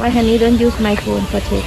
Why honey don't use my phone for take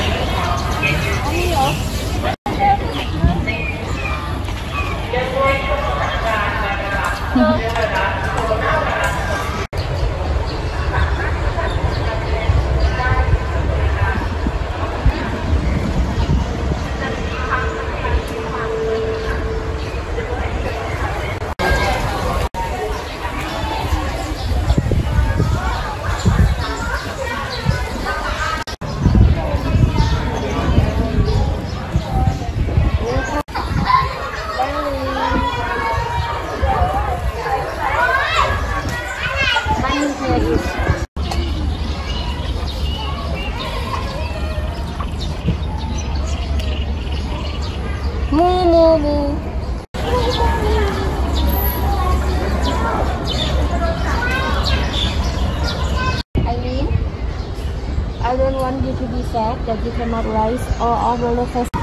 sad that you cannot rise or or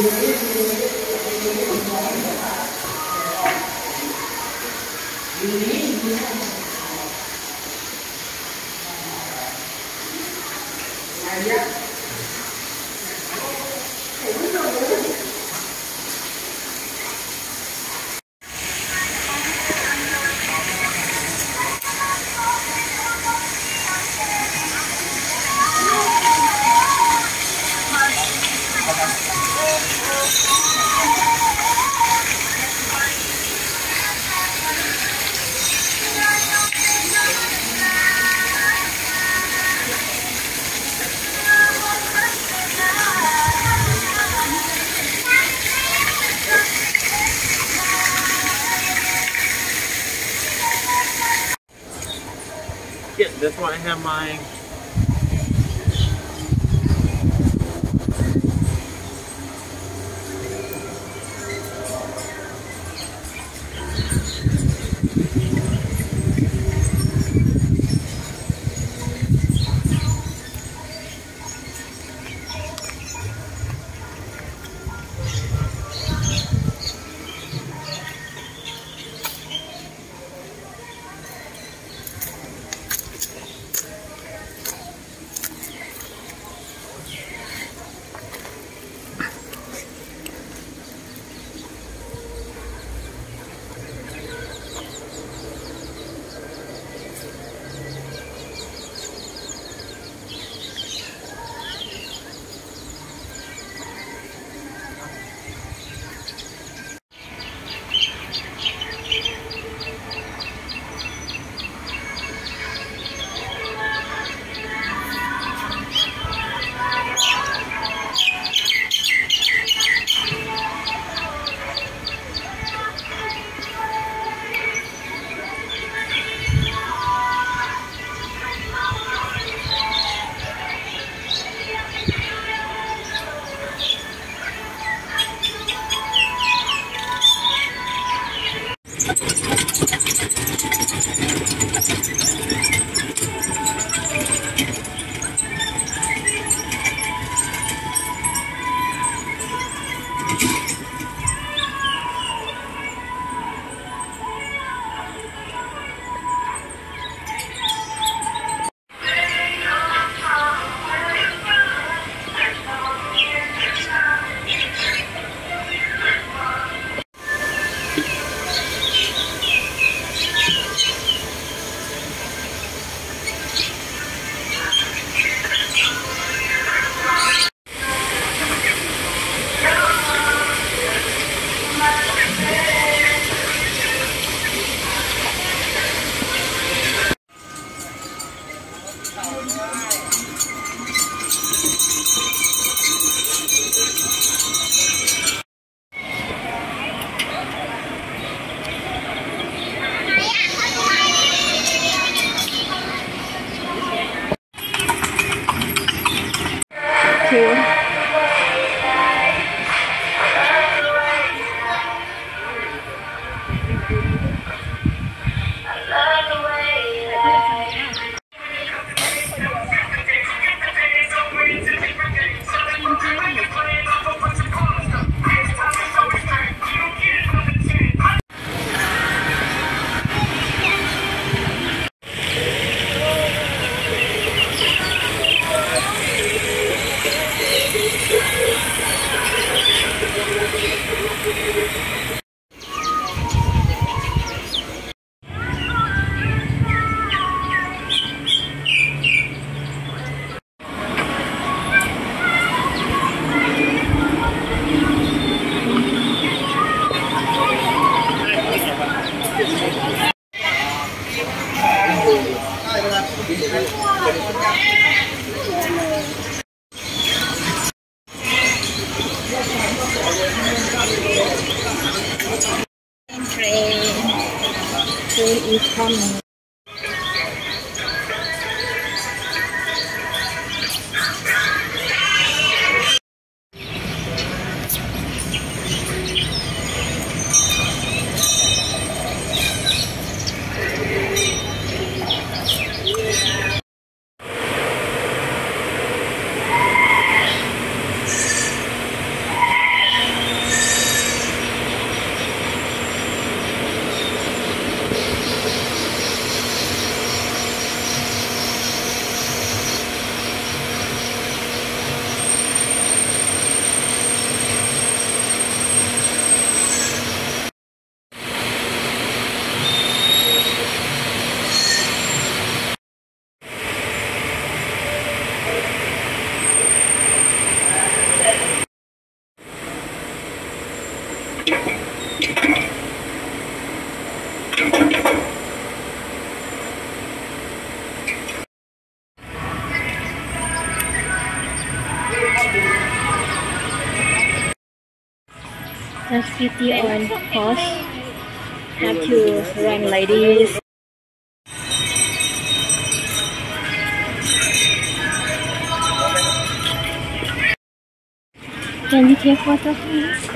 Música that's Pity on horse. Have to run like this. Can you take photo please?